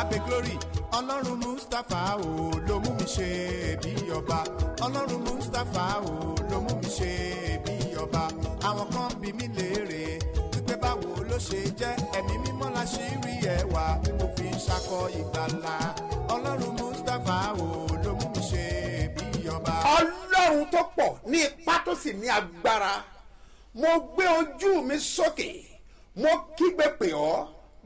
abe glory. Ọlọ́run mustapha o ló mú mi ṣe bí ọba. Ọlọ́run mustapha o ló mú mi ṣe bí ọba. Àwọn kan bí mi léèrè wípé báwo ló ṣe jẹ́. Ẹ̀mí mímọ́ la ṣì rí ẹwà mo fi ṣakọ ìgbàlà. Ọlọ́run mustapha o ló mú mi ṣe bí ọba. ọlọ́run tó pọ̀ ní ipá tó sì ní agbára. Mo gbé ojú mi sókè. Mo kígbe pè ọ́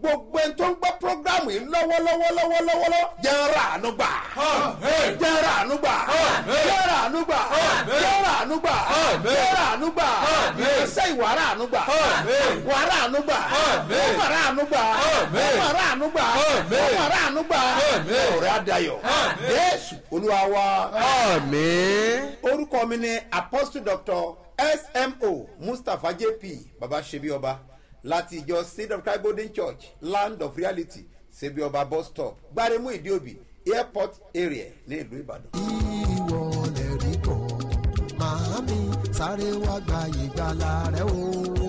gbogbo ẹni tó ń gbọ́ programu yìí lọ́wọ́lọ́wọ́ lọ́wọ́lọ́wọ́ jẹ́ra ànúgbà jẹ́ra ànúgbà jẹ́ra ànúgbà jẹ́ra ànúgbà jẹ́ra ànúgbà ìgbésẹ̀ ìwàrà ànúgbà wàrà ànúgbà wàrà ànúgbà wàrà ànúgbà wàrà ànúgbà ọ̀rẹ́ adayọ̀ jésù olúwa wa orúkọ mi ni apostle doctor smo mustapha jp baba ọba láti ìjọ seed of christ church land of reality sebi ọba bus stop gbaremu ìdíòbí airport area ní ìlú ìbàdàn. ìwọ lè rí kan màámi sáré wá gba ìgbàlà rẹ o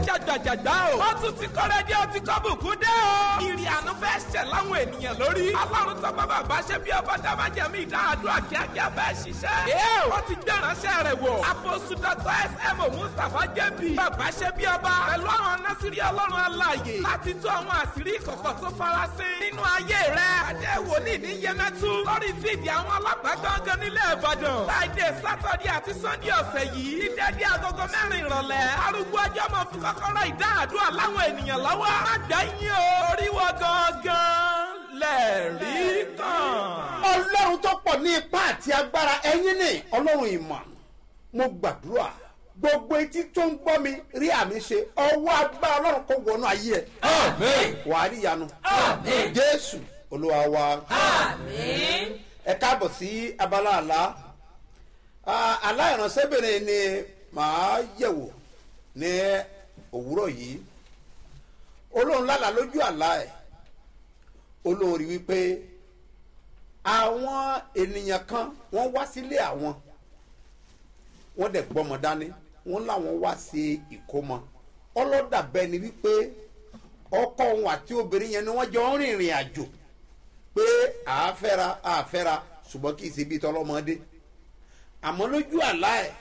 ajagbajagba o. wọ́n tún ti kọ́rẹ́ dé ọtí kọ́bùkún dé o. ìrì àánú fẹ́ ṣẹ̀ láwọn ènìyàn lórí. ọlọ́run tó bá bàbá ṣe bí ọba dábàjẹ́mí ìdáhàdúrà kíákíá bẹ́ẹ̀ ṣiṣẹ́. ee wọ́n ti gbé ìránṣẹ́ rẹ̀ wọ̀. àpòsù dr smo mustapha jẹ́bi. bàbá ṣe bí ọba. pẹ̀lú àwọn násìrí ọlọ́run aláàyè. láti tú àwọn àṣírí ìkọ̀kọ̀ tó farasin. nínú ayé rẹ̀. adé wòlíì ní yẹmẹtu. lórí fídì àwọn ọlọ́pàá gángan nílẹ̀ ìbàdàn. friday saturday àti sunday ọ̀sẹ̀ yìí. ní dédé agogo mẹ́rin ìrọ̀lẹ́. arúgbó ọjọ́ mọ̀ fún kọ́kọ́rọ́ ìdáhàdúrà láwọn ènìyàn lọ́wọ́. má gbà yín o. oríwọ gangan lẹ́ẹ̀rí kan. ọlọ́run tó pọ̀ ní ipá àti agbára ẹ̀yin ní ọlọ́run ìmọ̀. Mo gbàdúrà. Gbogbo etí tó ń gbọ́ mi rí àmì ṣe. Ọwọ́ agbára ọlọ́run kò wọnú ayé ẹ̀. Wàá rí ìyanu. Jésù olúwa wa. Ẹ káàbọ̀ sí abala àlá. Ah, àlá ìránṣẹ́bìnrin ni màá yẹ̀wò ní òwúrọ̀ yìí olóhùn lálàá lójú àlá ẹ̀. Olóhùn rí wípé àwọn ènìyàn kan wọ́n wá sílé àwọn. Wọ́n dẹ̀ gbọ́mọ dání. Wọ́n láwọn wá sí ìkómọ. Ọlọ́dà ni wípé ọkọ òun àti obìnrin yẹn ni wọ́n jọ ń rìnrìn àjò pé àáfẹ́ra àáfẹ́ra ṣùgbọ́n kì í ṣe bíi tọlọ́mọdé. Àmọ́ lójú àlá ẹ̀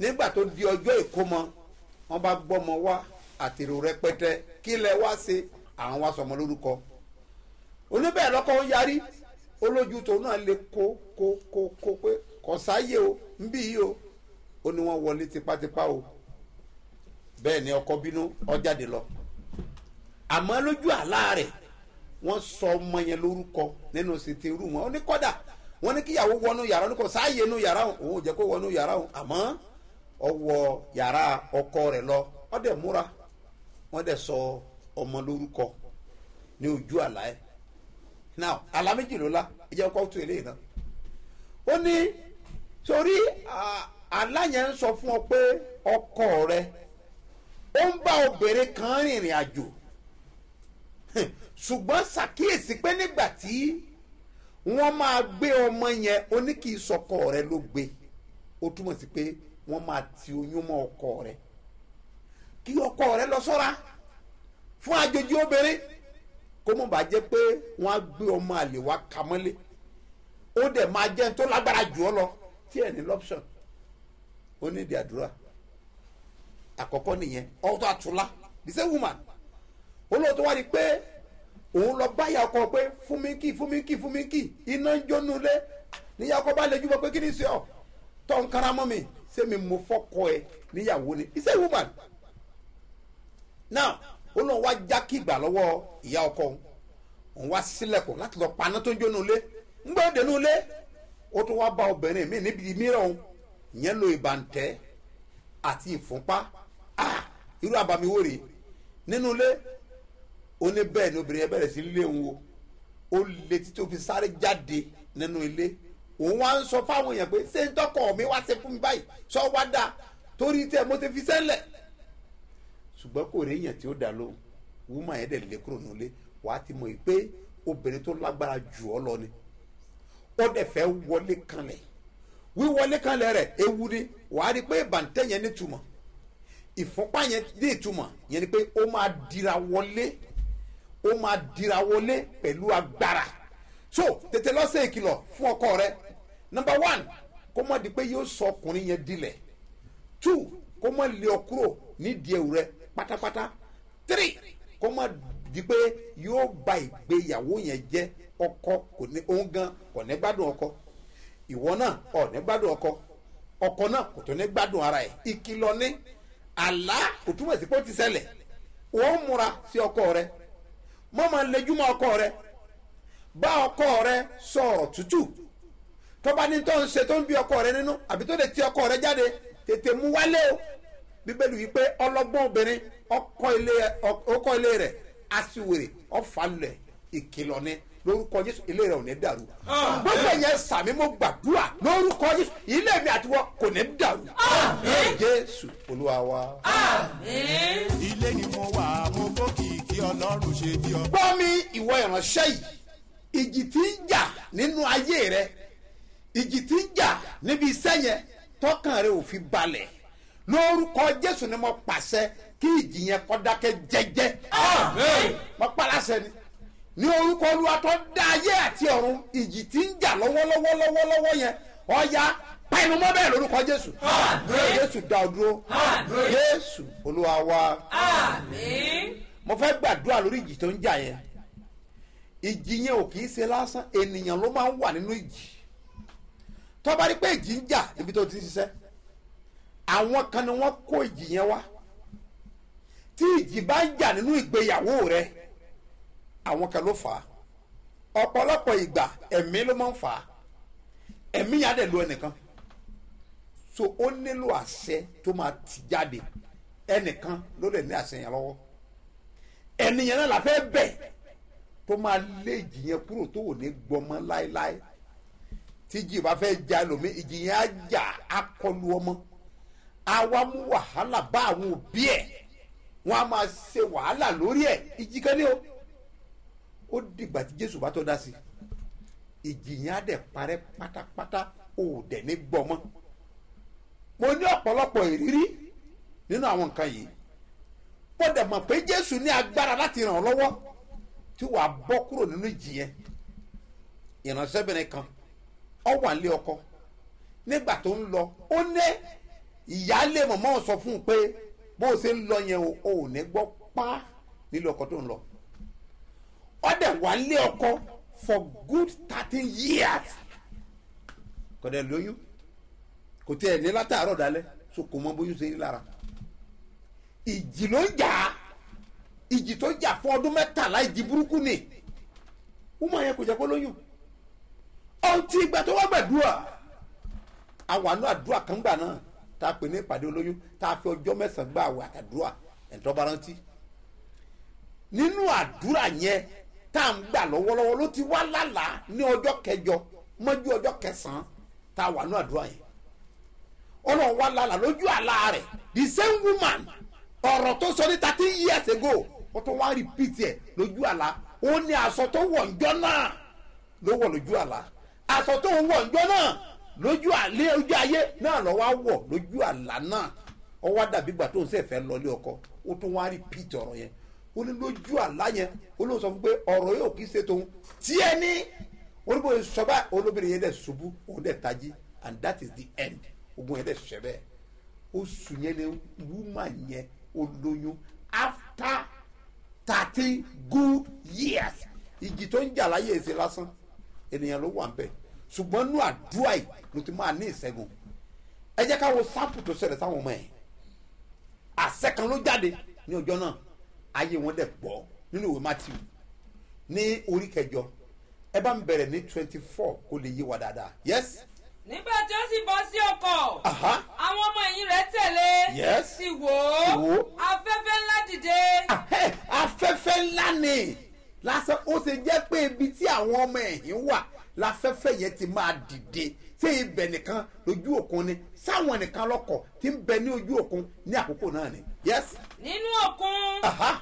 nígbà tó di ọjọ́ ìkómọ wọ́n bá gbọ́mọ wá àtèrò rẹpẹtẹ kí lẹ wá ṣe? Àwọn wá sọmọ lórúkọ. Oníbẹ̀ lọ́kọ́ ó yarí. Olójú tòun náà lè kó kó kó kó pé kò sáyé o ń bí yìí o. Ó ní wọ́n wọlé tipátipá o. Bẹ́ẹ̀ ni ọkọ bínú ọ jáde lọ. Àmọ́ lójú àlá rẹ̀ wọ́n sọ ọmọ yẹn lórúkọ nínú sètè rú wọn. Ó ní kọ́dà wọ́n ní kíyàwó wọnú yàrá ní kò sáàyè nú yàrá òun ò jẹ́ kó wọnú yàrá òun àmọ́ ọwọ́ yàrá ọkọ rẹ̀ lọ. Wọ́n dẹ̀ múra. Wọ́n dẹ̀ sọ ọmọ lórúkọ ní ojú àlá ẹ̀. Now àlá méjì ló la ẹ jẹ́ kó tó eléyìí náà. Ó ní à- àlá yẹn ń sọ fún ọ pé ọkọ rẹ ó ń bá obìnrin kan rìnrìn àjò. Ṣùgbọ́n ṣàkíyèsí pé nígbà tí wọ́n máa gbé ọmọ yẹn ó sọkọ rẹ ló gbé ó túmọ̀ sí pé wọ́n máa ti oyún mọ́ ọkọ rẹ. Kí ọkọ rẹ lọ sọ́ra fún àjòjì obìnrin. Kó mọ̀ bá jẹ́ pé wọ́n á gbé ọmọ àlè wá kàmọ́lé ó dẹ̀ máa jẹ́ tó lágbára jù ọ lọ. Tí ẹ̀ ní lọ́pṣọ̀n ó ní ìdí àdúrà. Àkọ́kọ́ nìyẹn ọ̀tọ̀ àtúlá the same woman. Olóòótọ́ wá rí pé òun lọ báyà ọkọ pé fún mi kì fún mi kì fún mi kì iná ń jónú lé níyà ọkọ bá lè jùmọ̀ pé kí ni sí tọ́ ń kára mọ́ mi ṣé mi mo fọ́kọ ẹ níyàwó ni? Same woman. Now ó lóun wá já kí ìgbà lọ́wọ́ ìyá ọkọ òun. Wá sílẹ̀kùn láti lọ paná tó ń jónú lé ń gbọ́ dénú lé ó tún wá bá obìnrin mi níbi mìíràn ìyẹn lo ìbàntẹ́ àti ìfúnpá. Irú àbámi wò rèé. Nínú ilé ó ni obìnrin yẹn bẹ̀rẹ̀ sí lé òun ó lé títí ó fi sáré jáde nínú ilé òun wá ń sọ fáwọn èèyàn pé ṣé ń tọkọ mi wá ṣe fún mi báyìí? Sọ wá dá torí tẹ mo ti fi sẹ́lẹ̀. Ṣùgbọ́n kò rí èèyàn tí ó dá lóhùn. Wúmọ̀ yẹn dẹ̀ lé kúrò nílé wàá ti mọ̀ pé obìnrin tó lágbára jù ọ́ lọ ni. Ó dẹ̀ fẹ́ wọlé kanlẹ̀. Wíwọlé kanlẹ̀ rẹ̀ ewu ni. Wàá rí pé bàǹtẹ́ yẹn nítumọ̀. Ìfúnpá yẹn ní ìtumọ̀. Yẹn ni pé ó máa dira wọlé. Ó máa dira wọlé pẹ̀lú agbára. So tètè lọ́sẹ̀ ìkìlọ̀ fún ọkọ rẹ number one kó mọ̀ di pé yóò sọ ọkùnrin yẹn dilẹ̀. Two kó mọ̀ lé ọ kúrò nídìí ẹ̀wù rẹ pátápátá. Three kó mọ̀ di pé yóò ba ìgbéyàwó yẹn jẹ́ ọkọ kò ní òun gan kò ní gbádùn ọkọ. Ìwọ náà ọ̀ ní gbádùn ọkọ. Ọkọ náà kò tó ní gbádùn ara ẹ̀. Ìkìlọ̀ ní àlá kò túmọ̀ sí pé ó ti ṣẹlẹ̀. Wọ́n múra sí ọkọ rẹ. Mọ́ máa lejú mọ́ ọkọ rẹ. Bá ọkọ rẹ sọ̀rọ̀ tútù tó bá ní tó ń ṣe tó ń bí ọkọ rẹ nínú àbí tó lè ti ọkọ rẹ jáde tètè mú wálé o. Bíbélì wí pé ọlọ́gbọ́n obìnrin ọkọ ilé rẹ̀ aṣiwèrè ọ̀fàlẹ̀ ìkìlọ̀ ni. Lórúkọ jésù ilé rẹ̀ ò ní dàrú. Gbogbo ẹ̀yẹ sàmí mo gbàdúrà lórúkọ jésù ilé mi àtiwọ́ kò ní dàrú. Jésù olúwa wa. ilé ni mo wà mo bókì kí ọlọ́run ṣe bí ọ. gbọ́ mi ìwọ ìránṣẹ́ yìí ìjì tí ń jà nínú ayé rẹ ìjì tí ń jà níbi iṣẹ́ yẹn tọkàn rẹ ò fi balẹ̀. Lórúkọ jésù ni mo pàṣẹ kí ìjì yẹn kọ́ dákẹ́ jẹ́jẹ́. Mo paláṣẹ ni. Ní orúkọ olúwa tó dá ayé àti ọ̀run ìjì tí ń jà lọ́wọ́lọ́wọ́ lọ́wọ́lọ́wọ́ yẹn ọ̀ya pinnu mọ́ bẹ́ẹ̀ lórúkọ jésù. Jésù dá ọ dúró. Jésù olúwa wa. Mo fẹ́ gbàdúrà lórí ìjì tó ń jà yẹn. Ìjì yẹn ò kì í ṣe lásán ènìyàn ló máa ń wà nínú ìjì tó bá rí pé ìjì ń jà níbi tó ti ń ṣiṣẹ́ àwọn kan ni wọ́n kó ìjì yẹn wá. Tí ìjì bá ń jà nínú ìgbéyàwó rẹ àwọn kan ló fà á. Ọ̀pọ̀lọpọ̀ ìgbà ẹ̀mí ló máa ń fà á. Ẹ̀mí á dẹ̀ lu ẹnìkan. So ó nílò àṣẹ tó máa ti jáde. Ẹnìkan ló lè ní àṣẹ yẹn lọ́wọ́. Ẹnìyẹn náà la fẹ́ bẹ̀ tó máa lé ìjì yẹn kúrò tó wò ní gbọmọ láéláé tí ìjì bá fẹ́ já lómi ìjì yẹn á jà á kọlu ọmọ. Wá mú wàhálà bá àwọn òbí ẹ̀. Wọ́n á máa ṣe wàhálà lórí ẹ̀. Ìjì kan ní o. Ó dìgbà tí jésù bá tó dá sí. Ìjì yẹn á dẹ̀ parẹ́ pátápátá. Ó dẹ̀ ní gbọmọ mo ní ọ̀pọ̀lọpọ̀ ìrírí nínú àwọn nǹkan yìí. Mo mọ̀ pé jésù ní agbára láti ràn ọ́ lọ́wọ́ tí wàá bọ́ kúrò nínú ìjì yẹn. Ìránṣẹ́bìnrin kan ọ wà lé ọkọ. Nígbà tó ń lọ ó ní ìyáálé mọ̀mọ́ sọ fún un pé bó o ṣe ń lọ yẹn o ò ní gbọ́ pa nílé ọkọ tó ń lọ. Ọ dẹ̀ wà lé ọkọ for good thirteen years. Kò dẹ̀ lóyún. Kò tí ẹ̀ ní látàárọ̀ dalẹ̀ so kò mọ bóyún ṣe rí lára. Ìjì ló ń jà. Ìjì tó jà fún ọdún mẹ́tàlá ìjì burúkú ni. Wọ́n yẹn kò jẹ́ kó lóyún ọtí ìgbà tó wá gbàdúrà. Àwọn àánú àdúrà kan gbà náà tá a pè ní ìpàdé olóyún tá a fi ọjọ́ mẹ́sàn-án gbà àwẹ̀ àtàdúrà ẹ̀ńtọ́ bá rántí. Nínú àdúrà yẹn tá à ń gbà lọ́wọ́lọ́wọ́ ló ti wá lálàá ní ọjọ́ kẹjọ mọ́jú ọjọ́ kẹsàn-án tá a wà ní àdúrà yẹn. Ọlọ́run wá lálàá lójú àlá rẹ̀. The same woman ọ̀rọ̀ tó sọ ní thirteen years ago wọ́n tó wá repeat ẹ̀ lójú àlá. Ó ní aṣọ tó wọ̀ ǹjọ́ náà ló wọ̀ lójú àlá aṣọ tó ń wọ̀ ǹjọ́ náà lójú àlé ojú ayé náà lọ́ wá wọ̀ lójú àlá náà. Ó dàbí gbà tó ń sẹ́fẹ́ lọlé ọkọ ó tó wá repeat ọ̀rọ̀ yẹn. Ó ní lójú àlá yẹn ó ló sọ fún pé ọ̀rọ̀ yóò kí ṣe tóun tí ẹ ní oníbo sọba olóbìnrin yẹn dẹ̀ ṣubú òun dẹ̀ tají and that is the end. Ogun yẹn dẹ̀ ṣẹ bẹ́ẹ̀. Oṣù yẹn ni wúmà yẹn ó after thirteen good years ìjì tó ń jà láyé èsì lásán ènìyàn ló wà ń bẹ̀ ṣùgbọ́n nú àdúrà yìí ló ti máa ní ìṣẹ́gun. Ẹ jẹ́ ká wo sáàpù tó ṣẹlẹ̀ sáwọn ọmọ ẹ̀. Àṣẹ kan ló jáde ní ọjọ́ náà. Ayé wọn dẹ̀ gbọ́ nínú ìwé matthew. Ní orí kẹjọ ẹ bá ń bẹ̀rẹ̀ ní twenty four kó lè yé wa dáadáa. Yes? Nígbà tí ó sì bọ́ sí ọkọ̀ àwọn ọmọ ẹ̀yìn rẹ̀ tẹ̀lé. Yes. sì wò ó. Afẹ́fẹ́ ńlá dìde. Afẹ́fẹ́ ńlá ni. Lásán ó ṣe jẹ́ pé ibi tí àwọn ọmọ ẹ̀yìn wà láfẹ́fẹ́ yẹn ti máa dìde. Ṣé ibẹ̀ nìkan lójú òkun ni? Sáwọn nìkan lọ́kọ̀ tí ń bẹ ní ojú òkun ní àkókò náà ni. Yes. Nínú òkun.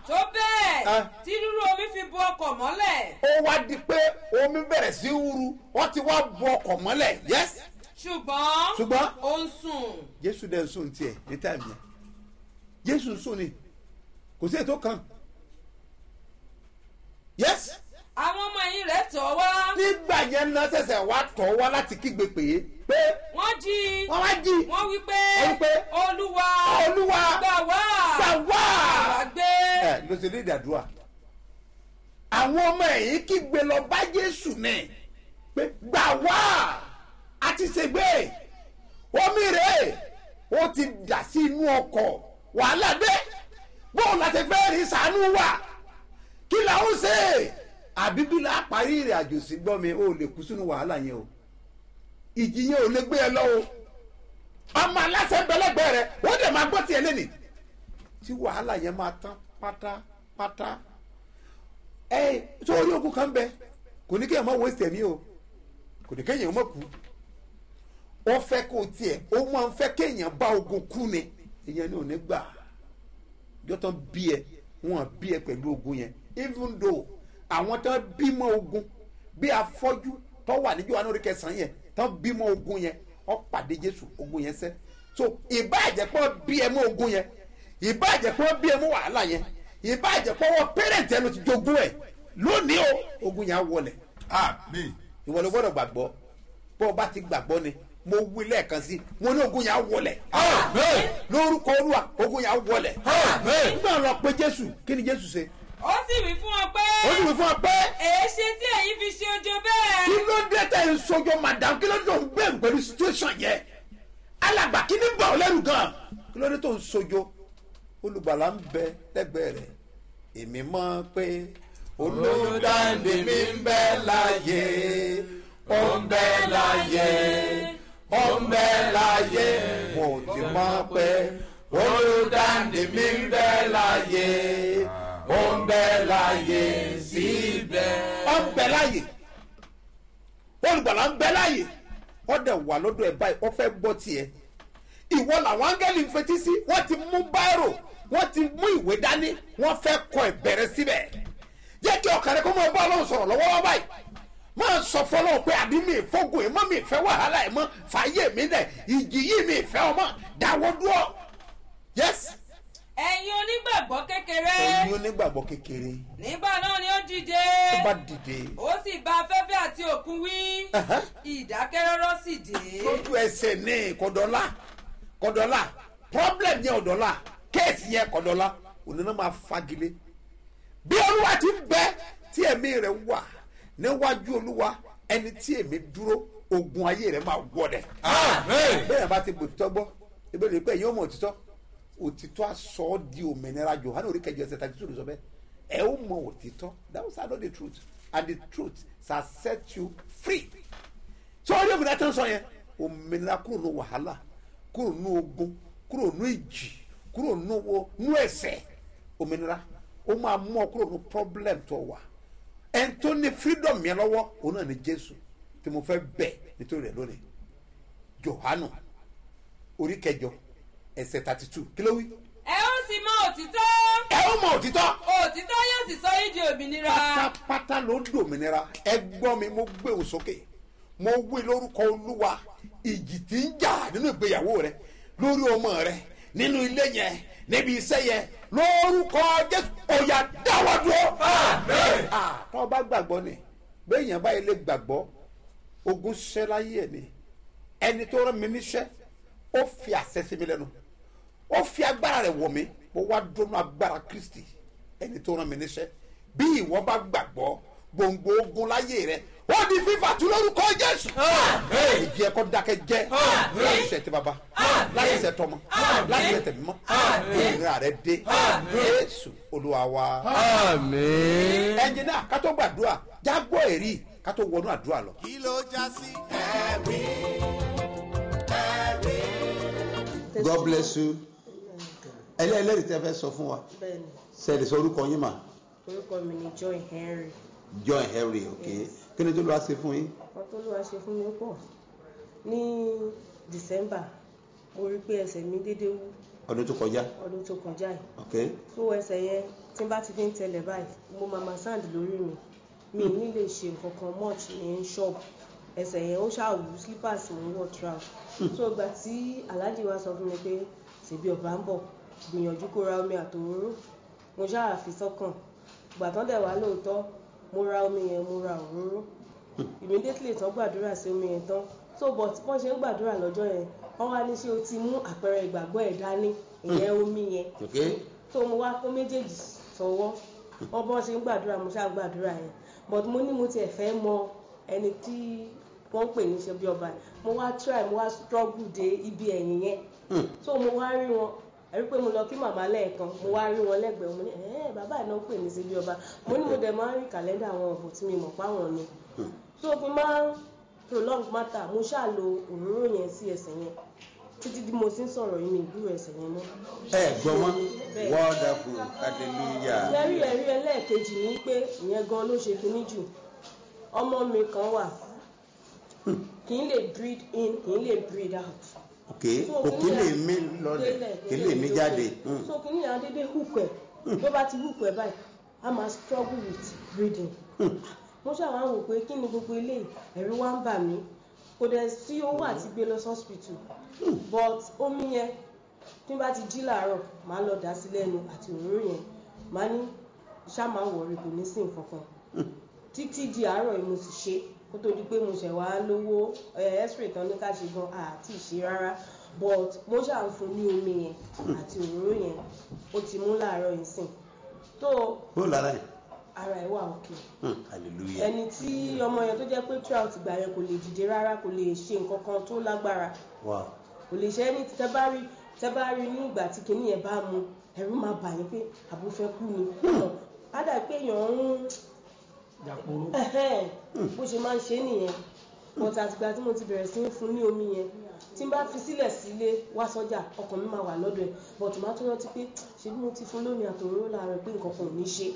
Tó bẹ́ẹ̀ Ah. tí rúrú omi fi bo ọkọ̀ mọ́lẹ̀. Ó wá di pé omi bẹ̀rẹ̀ sí wúru wọ́n ti wá bu ọkọ̀ mọ́lẹ̀. Yes. Ṣùgbọ́n Ṣùgbọ́n? ó ń sùn. Jésù dẹ̀ ń sùn tiẹ̀ ní táìmù yẹn. Jésù ń sùn ni. Kò sí ètò kan. Yes àwọn ọmọ ẹ̀yìn rẹ̀ tọ̀ wá. Nígbà yẹn náà ṣẹ̀ṣẹ̀ wá tọ̀ wá láti kígbe pè é pé wọ́n jí. Wọ́n wá jí. Wọ́n wí pé pé, olúwa olúwa gbà wá. gbà wá. wá gbé. Ẹ ló ṣe ní ìdàdúrà àwọn ọmọ ẹ̀yìn kígbe lọ bá jésù náà pé gbà wá. A ti ṣègbè. Omi rèé ó ti dà sí inú ọkọ̀. Wàhálà dé. Bóun láti fẹ́ rí sànú wà kí ó ṣe àbí bí la parí ìrìn àjò sí gbọ́ mi ó lè kú sínú wàhálà yẹn o. Ìjì yẹn ò lè gbé ẹ lọ o. Ọmọ aláṣẹ bẹlẹgbẹ rẹ ó dẹ̀ máa gbọ́ tiẹ̀ lẹ́nìí tí wàhálà yẹn máa tán pátápátá ẹ sórí ogun kan bẹ? Kò ní kéèyàn má waste ẹ̀mí o. Kò ní kéèyàn má kú. Ó fẹ́ kó tiẹ̀ ó máa ń fẹ́ kéèyàn bá ogun kú ni. Ìyẹn ni ò ní gbà. Jọ́tàn bí ẹ wọn bí ẹ pẹ̀lú ogun yẹn. Even though àwọn tán bímọ ogun bí afọ́jú tó wà níjọ́ wa lórí kẹsàn-án yẹn tán bímọ ogun yẹn ó pàdé jésù ogun yẹn sẹ́ so ìbáàjẹ́pọ̀ bí ẹ mọ ogun yẹn ìbáàjẹ́pọ̀ bí ẹ mọ wàhálà yẹn ìbáàjẹ́pọ̀ wọ pẹ́rẹ́ǹtì ẹ ló ti jogún ẹ. Lónìí o ogun yẹn á wọlẹ̀. Ìwọ ló gbọ́dọ̀ gbàgbọ́. Bó o bá ti gbàgbọ́ ni mo wí lẹ́ẹ̀kan sí mo ní ogun yẹn á wọlẹ̀. Lórúkọ olúwa ogun yẹn á wọlẹ̀. Nígbà lọ pé jésù kí ni jésù ṣe ó sì wí fún ọ pé ó sì wí fún ọ pé èéṣe tí èyí fi ṣe ojo kí bẹ́ẹ̀ ló dé tẹ̀ ń sọjọ́ madam? Kí ló dé tó ń bẹ̀rù pẹ̀lú situation yẹn? Alàgbà kí ni bà ọ́ lẹ́rù gan kí ló dé tó ń sọjọ́ olùgbàlà ń bẹ lẹ́gbẹ̀ẹ́ rẹ̀. Èmi mọ̀ pé olùdáǹdè mi ń bẹ láàyè ó ń bẹ láàyè ó ń bẹ láàyè mo ti mọ̀ pé olùdáǹdè mi ń bẹ láàyè ó ń bẹ láàyè síbẹ̀. Ó ń bẹ láàyè olùgbàlà ń bẹ láàyè wọ́n dẹ̀ wà lọ́dọ̀ ẹ̀ báyìí wọ́n fẹ́ gbọ́ tiẹ̀. Ìwọ làwọn áńgẹ́lì ń fetí sí. Wọ́n ti mú báírò wọ́n ti mú ìwé dání wọ́n fẹ́ kọ ìbẹ̀rẹ̀ síbẹ̀. Jẹ́ kí ọkàn rẹ kó máa bá ọlọ́run sọ̀rọ̀ lọ́wọ́ báyìí. Máa sọ fọlọ́run pé àbí mi ìfọ́gùn ẹ̀ mọ́ mi ìfẹ́ wàhálà ẹ̀ mọ́ fàyè mi dẹ̀ ìjì yìí mi ìfẹ́ ọmọ dáwọ́ dúró yes ẹ̀yin onígbàgbọ́ kékeré. Ẹ̀yin onígbàgbọ́ kékeré. Nígbà náà ni ó dìde. Tó bá dìde. Ó sì bá afẹ́fẹ́ àti òkun wí. Ìdákẹ́rọ́rọ́ sì dé. Lójú ẹsẹ̀ ní kọ̀dọ̀lá kọ̀dọ̀lá problem yẹn ọ̀dọ̀lá kéèsì yẹn kọ̀dọ̀lá ònínà máa fagilé. Bí olúwa ti ń bẹ tí ẹ̀mí rẹ̀ wà níwájú olúwa ẹni tí èmi dúró ogun ayé rẹ̀ máa wọlẹ̀ àmín bẹ́ẹ̀ bá ti gbòtítọ́ gbọ́ ìbéèrè pé èyí ò mọ̀ òtítọ́ òtítọ́ aṣọ ọ́ di òmìnira Jòhánù orí kẹjọ ẹsẹ̀ tàbí tó lè sọ bẹ́ẹ̀. Ẹ ó mọ òtítọ́. Those the truth. And the truth shall set you free. Sọ́ọ́rí òmìnira tó ń sọ yẹn? Òmìnira kúrò ní wàhálà kúrò ní ogun kúrò ní ìjì kúrò ní ẹ̀ṣẹ̀. Òmìnira ó máa mú ọ kúrò ní problem tó wà. Ẹni tó freedom yẹn lọ́wọ́ òun náà ní Jésù tí mo fẹ́ bẹ̀ nítorí rẹ̀ lónìí. Jòhánù orí ẹsẹ̀ thirty two kí ló wí. ẹ ó sì mọ òtítọ́. Ẹ ó mọ òtítọ́. Òtítọ́ yóò sì sọ yín di òmìnira. Pátápátá ló dòmìnira ẹ gbọ́ mi mo gbé òun sókè. Mo wí lórúkọ olúwa ìjì tí ń jà nínú ìgbéyàwó rẹ lórí ọmọ rẹ nínú ilé yẹn níbi iṣẹ́ yẹn lórúkọ jésù. Ọ̀yà dáwọ́ dúró. Ah, tọ́ ọ bá gbàgbọ́ ni béèyàn báyìí lè gbàgbọ́ ogun ṣẹ́ láyé ẹ̀ ni. Ẹni tó rán mi níṣẹ́ ó fi àṣẹ sí mi lẹ́nu ó fi agbára rẹ̀ wọ̀ mí. Mo wá dúró agbára kristi ẹni tó rán mi níṣẹ́. Bí ìwọ bá gbàgbọ́ gbòǹgbò ogun láyé rẹ ó di fífa tu lórúkọ jésù. Ìjì ẹkọ dákẹ́ jẹ́. Láti ṣe ti bàbá láti ṣe tọmọ láti ṣe tẹ̀mí mọ́ ìrìnà rẹ dé. Jésù olúwa wa. Ẹnjìnà kátó gbàdúrà jágbọ́ èrí kátó wọnú àdúrà lọ. kí ló já sí? Ẹ̀rí ẹ̀rí. god bless you ẹlẹ́ẹ̀lẹ́rìí tẹ́ fẹ́ sọ fún wa. Sẹ́ẹ̀dì sọ orúkọ yín mà? Orúkọ mi ni joy henry. John henry ok. Kí ni tó lọ́wọ́ ṣe fún yín. wọn tó ṣe fún mi pọ̀. Ní december mo rí pé ẹsẹ̀ mi déédéé wú. Ọdún tó kọjá. Ọdún tó kọjá yìí. Ok. Tó ẹsẹ̀ yẹn tí n bá ti fi ń tẹlẹ̀ báyìí mo máa ma sand lórí mi. Mi ì ní lè ṣe nǹkan kan much ní ṣọ́ọ̀bù ẹsẹ̀ yẹn ó ṣàwù slippers mo ń wọ̀ trout so ìgbà tí aláàjì wa sọ fún mi pé ṣèbí ọba ń bọ̀ gbìyànjú kó ra omi àtòróró. Mo ṣáà fi sọ́kàn. Ìgbà tán dẹ̀ wá lóòótọ́ mo ra omi yẹn mo ra òróró. Immediately tán gbàdúrà sí omi yẹn tán. So but bọ́n ṣe ń gbàdúrà lọ́jọ́ yẹn wọ́n wá ní ṣé o ti mú àpẹẹrẹ ìgbàgbọ́ ẹ̀ dání? Ìyẹn omi yẹn. So mo wá kó méjèèjì sọ́wọ́. Wọ́n bọ́n ṣe ń gbàdúrà mo ṣáà gbàdúrà yẹn. But mo ní mo tiẹ̀ fẹ́ mọ ẹni tí wọ́n pè ní ṣe bí ọba mo wá try mo wá struggle dé ibi ẹ̀yìn yẹn. So mo wá rí wọn ẹ̀rí pé mo lọ kí màmá lẹ́ẹ̀kan mo wá rí wọn lẹ́gbẹ̀ẹ́ mo ní ẹ̀ẹ́ bàbá ẹ̀ náà pè ṣe bí ọba. Mo ní mo dẹ̀ máa ń rí kàlẹ́ndà àwọn ọ̀bùn tí mi mọ̀ páwọn ni. So fi máa ń prolong matter mo ṣáà lo òróró yẹn sí ẹsẹ̀ yẹn. Títí bí mo ti ń sọ̀rọ̀ yìí mi ìgbúrò ẹsẹ̀ yẹn mọ́. ẹ gbọ́ Bẹ́ẹ̀. wonderful hallelujah ẹ̀rí ẹ̀rí ẹlẹ́ẹ̀kejì ni pé ìyẹn gan ló ṣe kinní jù. Ọmọ mi kan wà. Kì í lè breathe in kì í lè breathe out. Ok òkè lè mí lọlẹ̀ kí lè mí jáde. Mm. so kìíní yẹn adédé hook ẹ? Tó bá ti hook ẹ báyìí a máa struggle with breathing. Mo ṣàwọn wò pé kí ni gbogbo eléyìí ẹ̀rù wá ń bà mí. Kò dẹ̀ sí owó àti gbé lọ sí hospital. But omi yẹn tí bá ti jí làárọ̀ màá lọ dà sí lẹ́nu àti òróró yẹn. Màá ní ṣá máa wọ̀rí kò ní sí nǹkan kan. Títí di àárọ̀ yìí mo sì ṣe kó tó di pé mo ṣẹ̀ wá lówó x-ray tán ní ká ṣe gan àti ìṣe rárá. But mo ṣáà ń fún ní omi yẹn àti òróró yẹn ó ti mú láàárọ̀ yìí sìn. Tó ó lára yẹn? Ara ẹ̀ wà òkè. Mm, hallelujah. Ẹni tí ọmọ yẹn tó jẹ́ pé throughout ìgbà yẹn kò lè dìde rárá kò lè ṣe nǹkan kan tó lágbára. Wow. Kò lè ṣe ẹni tẹ bá rí tẹ bá rí ní ìgbà tí kinní yẹn bá mu ẹ̀rù máa bà yín pé àbò fẹ́ kú ni. Á dà pé èèyàn ń Ẹhẹ́n, bó ṣe máa ń ṣe nìyẹn. But àtìgbà tí mo ti bẹ̀rẹ̀ sí í fún ní omi yẹn tí n bá fi sílẹ̀ sílé wá sọ́jà ọkàn mi máa wà lọ́dọ̀ ẹ̀. But màá tún rántí pé ṣe bí mo ti fún lómi àtòróró láàárọ̀ pé nǹkan kan ò ní ṣe.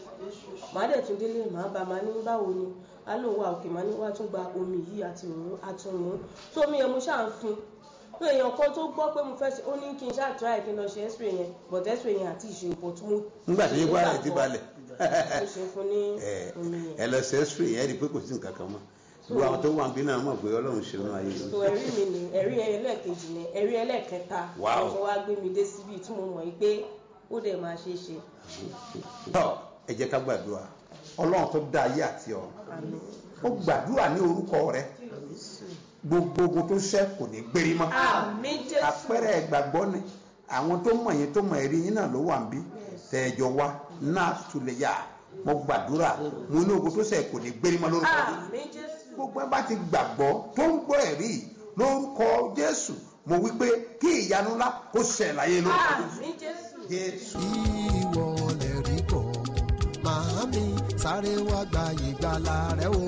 Màá dẹ̀ tún délé màá bá màá ní báwo ni? Á lóun wà òkè màá ní wá tún gba omi yìí àti òróró àtúnmú tó omi yẹn mo ṣáà ń fún. Pé èèyàn kan tó gbọ́ pé mo fẹ́ ṣe ó ní kí n ṣáà try kí n lọ ṣe x-ray yẹn but x-ray yẹn àti ìṣe but mo nígbà tí yípa rẹ̀ ti balẹ̀ ẹ yẹn. ẹ lọ sí x-ray ẹ rí i pé kò sí nǹkan kan mọ́. Gbogbo àwọn tó wà níbí náà mọ̀ pé ọlọ́run ṣe nínú ayé so ẹ̀rí mi ni ẹ̀rí ẹlẹ́ẹ̀kejì ni ẹ̀rí ẹlẹ́ẹ̀kẹta. Ọmọ wa gbé mi dé síbi tí mo mọ̀ pé ó dẹ̀ máa ṣe é ṣe. Tọ́ ẹ jẹ́ ká gbàdúrà. Ọlọ́run tó dá ayé àti ọ̀run. Ó gbàdúrà ní orúkọ rẹ. Gbogbo ogun tó ṣẹ́ kò ní gbérí mọ́. Àpẹẹrẹ ìgbàgbọ́ ni. Àwọn tó mọ̀ yín tó mọ̀ ẹ̀rí yín náà ló wà ń bí tẹ̀jọ wa náà tulẹ̀ yá. Mo gbàdúrà. Mo ní ogun tó ṣẹ́ kò ní gbérí mọ́ lórúkọ jésù. Gbogbo ẹ bá ti gbàgbọ́ tó ń gbọ́ ẹ̀rí lórúkọ jésù mo wí pé kí ìyanu ńlá kó ṣẹ̀ láyé lórúkọ jésù. Ìwọ lè rí bọ̀ màámi sáré wá gba ìgbàlà rẹ o.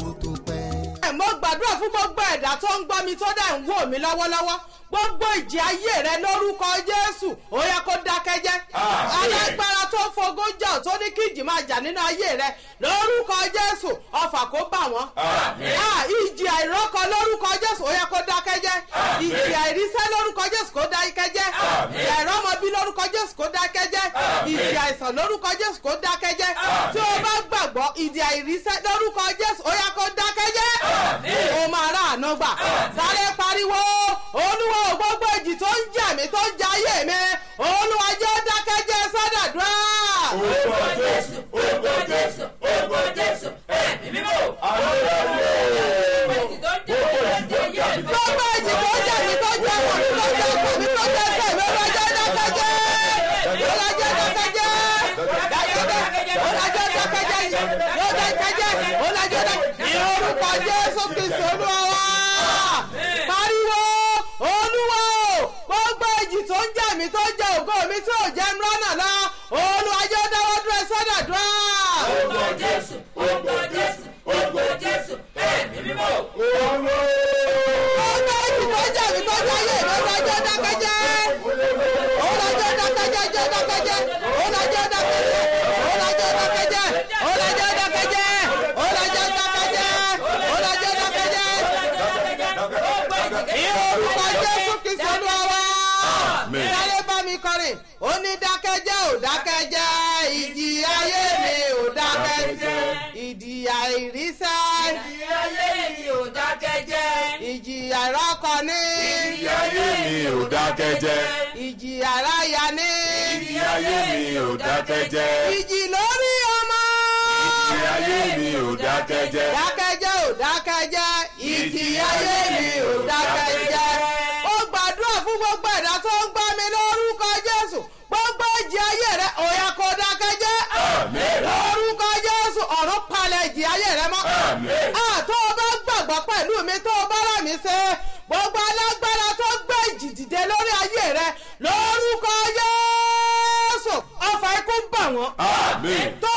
Kó tó pẹ́. ẹ mo gbàdúrà fún gbogbo ẹ̀dá tó ń gbọ́ mi tó dẹ̀ ń wò mí lọ́wọ́lọ́wọ́ gbogbo ìjì ayé rẹ lórúkọ jésù. Ó yẹ kó dákẹ́jẹ́ alágbára tó fogó jà tó ní kí ìjì máa jà nínú ayé rẹ lórúkọ jésù. Ọfà kó bà wọ́n. Ah, ìjì àìrọ́kọ lórúkọ jésù. Ó yẹ kó dákẹ́jẹ́ ìjì àìríṣẹ́ lórúkọ jésù kó dákẹ́jẹ́ ìjì àìrọ́mọbí lórúkọ jésù kó dákẹ́jẹ́ ìjì àìsàn lórúkọ jésù kó dákẹ́jẹ́ tí o bá gbàgbọ́ ìjì àìríṣẹ́ lórúkọ jésù ó yẹ kó dákẹ́jẹ́ o máa rà àánú gbà sáré pariwo olúwa ò gbogbo ìjì tó ń jà mí tó ń jà ayé mi olúwa jẹ́ dákẹ́jẹ́ sádàdúrà. Orúkọ Jésù, orúkọ Jésù, orúkọ Jésù, ẹ̀mí mímọ́. Ìjì tó ń jà mí tó ń jà ayé mi. gbogbo ìjì tó ń jà mí tó ń jà ọmọ mi tó ń jà ọkọ mi tó ń jà ẹsẹ̀ mi olúwa jẹ́ dákẹ́jẹ́ olúwa jẹ́ dákẹ́jẹ́ dákẹ́jẹ́ olúwa jẹ́ dákẹ́jẹ́ yóò dákẹ́jẹ́ olúwa jẹ́ dákẹ́jẹ́ ní orúkọ jésù kristu olúwa wá pariwo olúwa o gbogbo ìjì tó ń jà ògo mi tó ò jẹ́ mìíràn lọ olúwa jẹ́ dáwọ́ dúró sọ́dọ̀ dúró. Orúkọ Jésù, ó ní dákẹ́jẹ́ ò dákẹ́jẹ́ ìjì ayé mi ò dákẹ́jẹ́ ìdí àìríṣẹ́ Ìjì ayé mi ò dákẹ́jẹ́. ìjì àìrọ́kọ ní Ìjì ayé mi ò dákẹ́jẹ́. ìjì àráyà ní Ìjì ayé mi ò dákẹ́jẹ́. ìjì lórí ọmọ Ìjì ayé mi ò dákẹ́jẹ́. dákẹ́jẹ́ ò dákẹ́jẹ́ ìjì ayé mi ò dákẹ́jẹ́. ó gbàdúrà fún gbogbo ẹ̀dá tó ń gbá mi lórúkọ jésù gbogbo ìjì ayé rẹ òyà kò dákẹ́jẹ́. Àmín. lórúkọ jésù ọ̀run palẹ̀ ìjì ayé rẹ mọ́. Àmín. àtọ́ o bá gbàgbọ́ pẹ̀lú mi tó o bá rà mí ṣe gbogbo alágbára tó gbé ìjì dìde lórí ayé rẹ lórúkọ jésù. Ọfà ikú bà wọ́n. Tó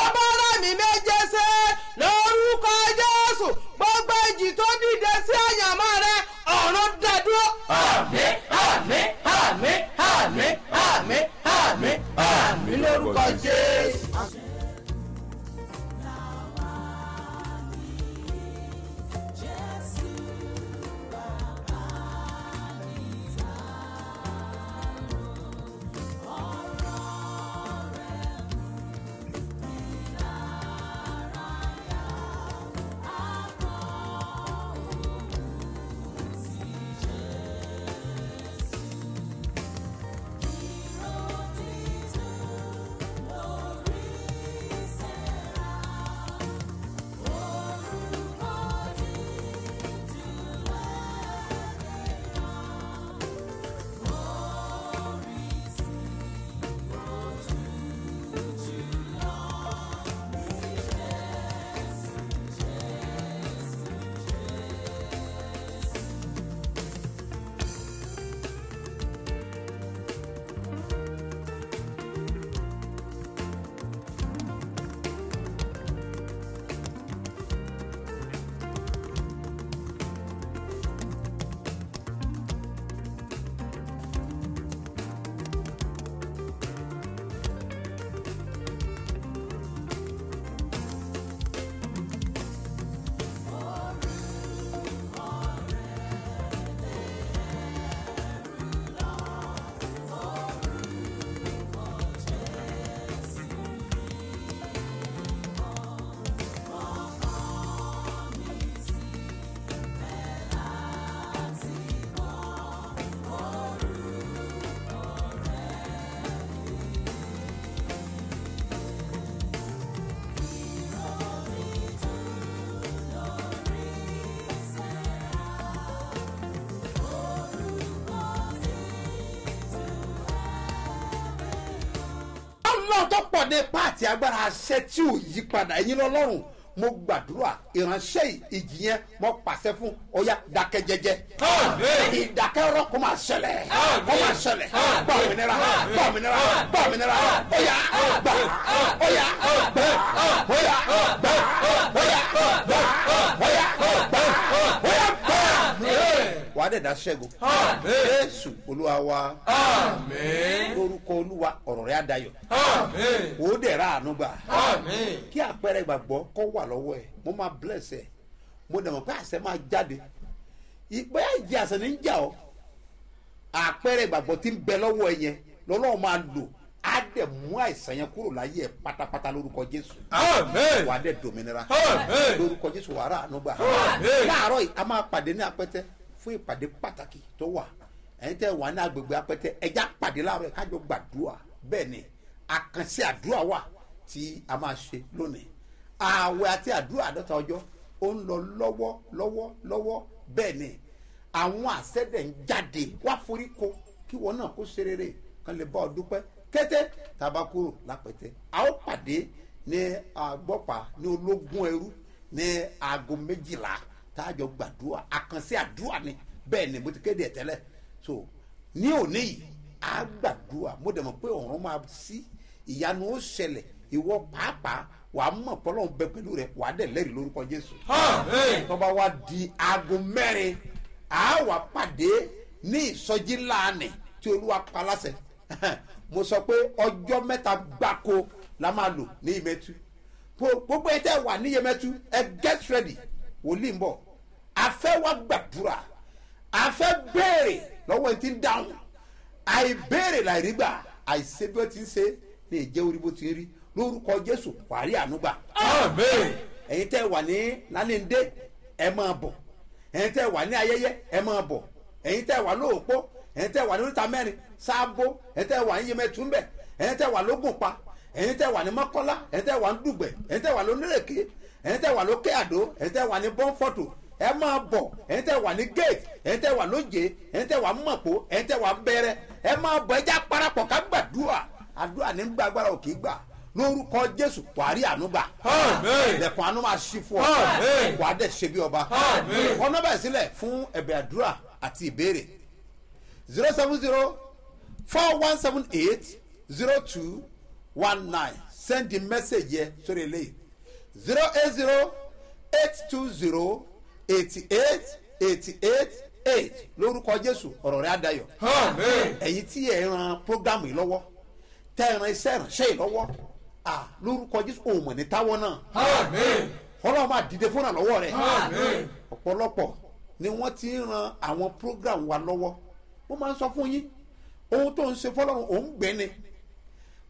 ní páàtì agbára aṣẹ tí ò yí padà ẹ̀yin lọ́lọ́run mo gbàdúrà ìránṣẹ́ ìjì yẹn mo pàṣẹ fún ọya dákẹ́jẹ́jẹ́ ìdákẹ́rọ́ kó máa ṣẹlẹ̀ kó máa ṣẹlẹ̀ gbà òmìnira gbà òmìnira gbà òmìnira ọya gbà ọya gbà ọya gbà ọya gbà ọya gbà ọya gbà dẹ̀ dá ṣẹ́gun. Jésù olúwa wa. Lórúkọ olúwa ọ̀rọ̀ rẹ̀ á dayọ̀. Ó dẹ̀ ra àánú gbà. Kí àpẹẹrẹ ìgbàgbọ́ kọ́ wà lọ́wọ́ ẹ̀. Mo máa bless ẹ̀. Mo dẹ̀ mọ̀ pé àṣẹ máa jáde. Ìpẹ́ àjẹ́ àṣẹ ní ń jà ọ́. Àpẹẹrẹ ìgbàgbọ́ tí ń bẹ lọ́wọ́ ẹ yẹn lọ́lọ́run máa lò. Á dẹ̀ mú àìsàn yẹn kúrò láyé ẹ̀ pátápátá lórúkọ jésù. Wà á dẹ̀ dòmìnira. Lórúkọ jésù wà á rà àánú gbà. Láàárọ̀ yìí a máa pàdé ní apẹ́tẹ́ fún ìpàdé pàtàkì tó wà. Ẹ̀yin tẹ́ wà ní agbègbè apẹ́tẹ́ ẹja pàdé láàárọ̀ kájọ gbàdúrà. Bẹ́ẹ̀ ni àkànṣe àdúrà wà tí a máa ṣe lónìí. Ààwẹ̀ àti àdúrà àdọ́ta ọjọ́ ó ń lọ lọ́wọ́ lọ́wọ́ lọ́wọ́. Bẹ́ẹ̀ ni àwọn àṣẹ́dẹ̀ ń jáde wá forí ko kí wọn náà kó ṣe rere kan lè bá ọ dúpẹ́. Kété tàbá lápẹ̀tẹ́ a ó pàdé ní agbọ́pàá ní ológun ẹrú ní aago méjìlá táàjọ gbàdúrà àkànṣe àdúrà ni. Bẹ́ẹ̀ ni mo ti kéde ẹ̀ tẹ́lẹ̀. So ní òní yìí a gbàdúrà. Mo dẹ̀ mọ̀ pé ọ̀run máa sí. Ìyanu ó ṣẹlẹ̀. Ìwọ pàápàá wàá mọ̀ pọ́lọ́n bẹ pẹ̀lú rẹ̀ wàá dẹ̀ lẹ́rìí lórúkọ jésù. tọ́ba wa di aago mẹ́rin a wà pàdé ní ìsọjí láàánì tí olúwa pa láṣẹ. Mo sọ pé ọjọ́ mẹ́ta gbáko la máa lò ní ìmẹ́tú gbogbo ẹ tẹ́ wà ní ìyẹmẹ́tú ẹ get ready wòlíì ń bọ̀. Afẹ́ wa gbàdúrà. Afẹ́ béèrè lọ́wọ́ ẹ ti ń dáhùn. Àìbéèrè láìrí gbà. Àìṣe bí ó ti ń ṣe ní ìjẹ́ orí bó ti ń rí. Lórúkọ jésù wàrí ànúgbà. ẹ̀yin tẹ́ wà ní lálẹ́ndé ẹ máa bọ̀. Ẹ̀yin tẹ́ wà ní ayẹyẹ ẹ máa bọ̀. Ẹ̀yin tẹ́ wà lóòpó ẹ̀yin tẹ́ wà ní oríta mẹ́rin sáàbó ẹ̀yin tẹ́ wà ní yemẹtúmbẹ̀ ẹ̀yin tẹ́ wà lógùnpa ẹ̀yin tẹ́ wà ní mọ́kọ́lá ẹ̀yin tẹ́ wà ní dùgbẹ̀ ẹ̀yin tẹ́ wà lónírèké ẹ̀yin tẹ́ wà lókè àdó ẹ̀yin tẹ́ wà ní bọ́ńfọ̀tò ẹ máa bọ̀. Ẹ̀yin tẹ́ wà ní gate ẹ̀yin tẹ́ wà lóje ẹ̀yin tẹ́ wà mọ̀pó ẹ̀yin tẹ́ wà bẹ̀rẹ̀ ẹ máa bọ̀ ẹja parapọ̀ ká gbàdúrà. Àdúrà ní gbàgbára òkè gbà. Lórúkọ jésù wàá rí àánú gbà Àmín. ilẹ̀kùn àánú máa ṣí fún ọ. Àmín. wàá dẹ̀ ṣe bí ọba. Ọ̀nà báyìí sílẹ̀ fún ẹ̀bẹ̀ àdúrà àti ìbéèrè. Zero seven zero four one seven eight zero two one nine. Send the message yẹ sórí eléyìí zero eight zero eight two zero eighty eight eighty eight eight lórúkọ jésù ọ̀rọ̀ rẹ̀ adayọ̀ ẹ̀yin tí ẹ̀ ran programu yìí lọ́wọ́ tẹ́ ẹ̀ ran iṣẹ́ ìránṣẹ́ yìí lọ́wọ́ lórúkọ jésù mọ̀ ní táwọn náà. Ọlọ́run máa dìde fún ìrànlọ́wọ́ rẹ̀. Ọ̀pọ̀lọpọ̀ ni wọ́n ti ń ran àwọn program wa lọ́wọ́. Mo máa ń sọ fún yín ohun tó ń ṣe fọlọ́run òun gbé ni.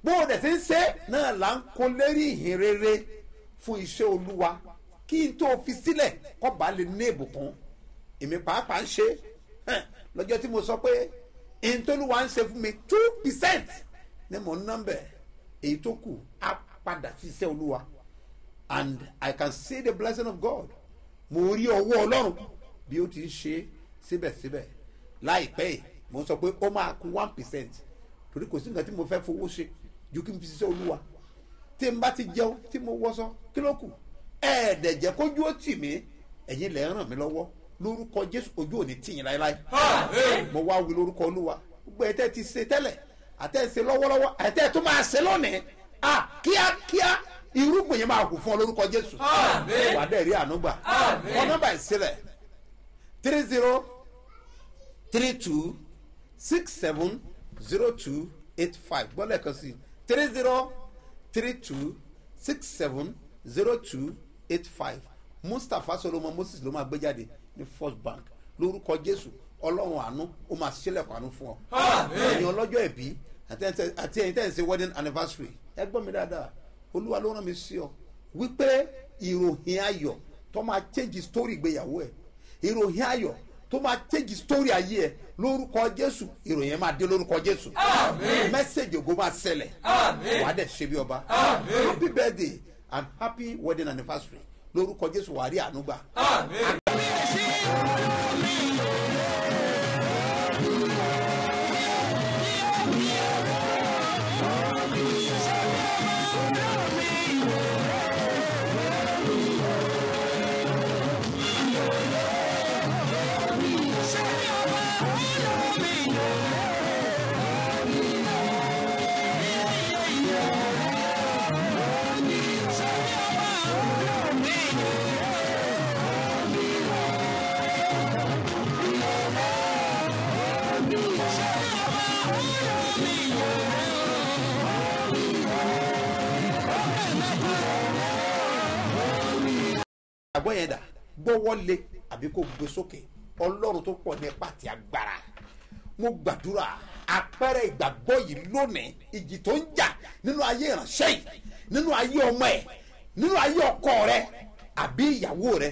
Bó o dẹ̀ ti ń ṣe náà là ń kó lérí ìhìn rere fún iṣẹ́ olúwa kí n tó fi sílẹ̀ kọ́ bá lè ní ìbùkún. Èmi pàápàá ń ṣe. Lọ́jọ́ tí mo sọ pé ìntòlúwa ń ṣe fún mi two percent ni mo nọ́mbẹ̀ èyí tó kù á padà sí iṣẹ́ olúwa. And I can see the blessing of God. Mo rí ọwọ́ ọlọ́run bí ó ti ń ṣe síbẹ̀síbẹ̀. Láìpẹ́ yìí mo sọ pé ó máa kú one percent. Torí kò sí nǹkan tí mo fẹ́ fowó ṣe ju kí n fi ṣiṣẹ́ olúwa tí n bá ti jẹun tí mo wọṣọ kí ló kù? Ẹ̀ẹ́dẹ̀jẹ̀ kójú ó tì mí. Ẹ̀yin lẹ̀ ràn mí lọ́wọ́. Lórúkọ jésù ojú òní tì yín láéláé. Mo wá wí lórúkọ olúwa. Gbogbo ẹ̀ tẹ́ ti ṣe tẹ́lẹ̀ àtẹ́ ṣe lọ́wọ́lọ́wọ́ àtẹ́ tó máa ṣe lónìí. À kíákíá irúgbìn yẹn máa hù fún ọ lórúkọ jésù. Wà á dẹ̀ rí àánú gbà. Àmín. kọ́ nọ́mbà ìsílẹ̀ three zero three two six seven zero two eight five. Gbọ́dọ̀ kan sí three zero three two six seven zero two eight five. Mustapha solomon moses ló máa gbé jáde ní first bank. Lórúkọ jésù ọlọ́run àánú ó máa ṣílẹ̀kùn àánú fún ọ. Ẹ̀yin ọlọ́jọ́ ẹ̀bí àti ẹ̀yin tẹ́- ń ṣe wedding anniversary ẹ gbọ́ mi dáadáa. Olúwa ló rán mi sí ọ wípé ìròyìn ayọ̀ tó máa change story ìgbéyàwó ẹ̀. Ìròyìn ayọ̀ tó máa change story ayé ẹ̀ lórúkọ jésù ìròyìn ẹ̀ máa dé lórúkọ jésù. Message ògo máa ṣẹlẹ̀. Wàá dẹ̀ ṣe bí ọba. Happy birthday and happy wedding anniversary. Lórúkọ jésù wàá rí àánú gbà. Àmín. àgbọ̀ yẹn dà gbọ́wọ́ lé àbí kò gbé sókè. Ọlọ́run tó pọ̀ ní ipa àti agbára. Mo gbàdúrà àpẹẹrẹ ìgbàgbọ́ yìí lónìí ìjì tó ń jà nínú ayé ìránṣẹ́ yìí nínú ayé ọmọ ẹ̀ nínú ayé ọkọ rẹ àbí ìyàwó rẹ.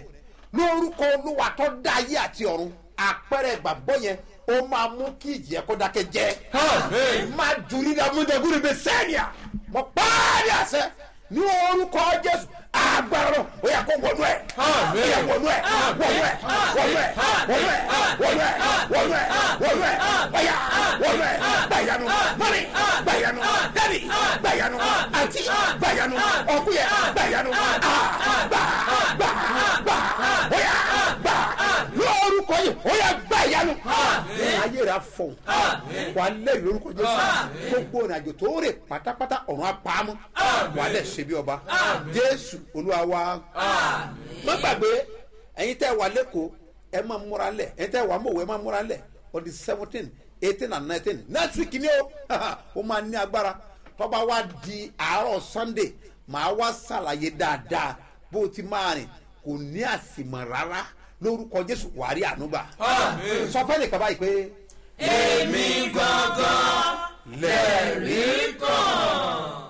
Lórúkọ olúwa tó dá ayé àti ọ̀run àpẹẹrẹ ìgbàgbọ́ yẹn ó máa mú kí ìjì ẹ̀ kó dákẹ́ jẹ́. Àmín. má dùrí ní amúdẹ́gùn bẹ sẹ́ẹ̀nìà. Mo pààrí àṣẹ ní orúkọ jésù agbára ó yà kó wọnú ẹ̀. Ó yà wọnú ẹ̀ wọnú ẹ̀ wọnú ẹ̀ wọnú ẹ̀ wọnú ẹ̀ wọnú ẹ̀ wọnú ẹ̀. Ọ̀yà wọnú ẹ̀. Gbàyànú mọ́nì gbàyànú dẹ́bì gbàyànú àti gbàyànú ọ̀kúyẹ gbàyànú gbà rẹ̀ afọ̀ wà lẹ́yìn lórúkọ jésù. Gbogbo ìrìnàjò tó rè pátápátá ọ̀run apámú wà lẹ̀ ṣe bí ọba. Jésù olúwa wa. Má gbàgbé ẹ̀yin tẹ́ wà lẹ́kọ̀ọ́ ẹ máa múra lẹ̀. Ẹ̀yin tẹ́ wà mọ̀wé ẹ máa múra lẹ̀. The seventeen eighteen and nineteen. Next week ni o. Ó máa ní agbára. Tọ́ba wa di àárọ̀ sunday màá wá ṣàlàyé dáadáa. Bó o ti máa rìn kò ní àsìmọ̀ rárá. Lórúkọ jésù wàá rí ànúgbà sọ fẹ́ nìkan báyìí pé èmi gangan lẹ́rìí kan.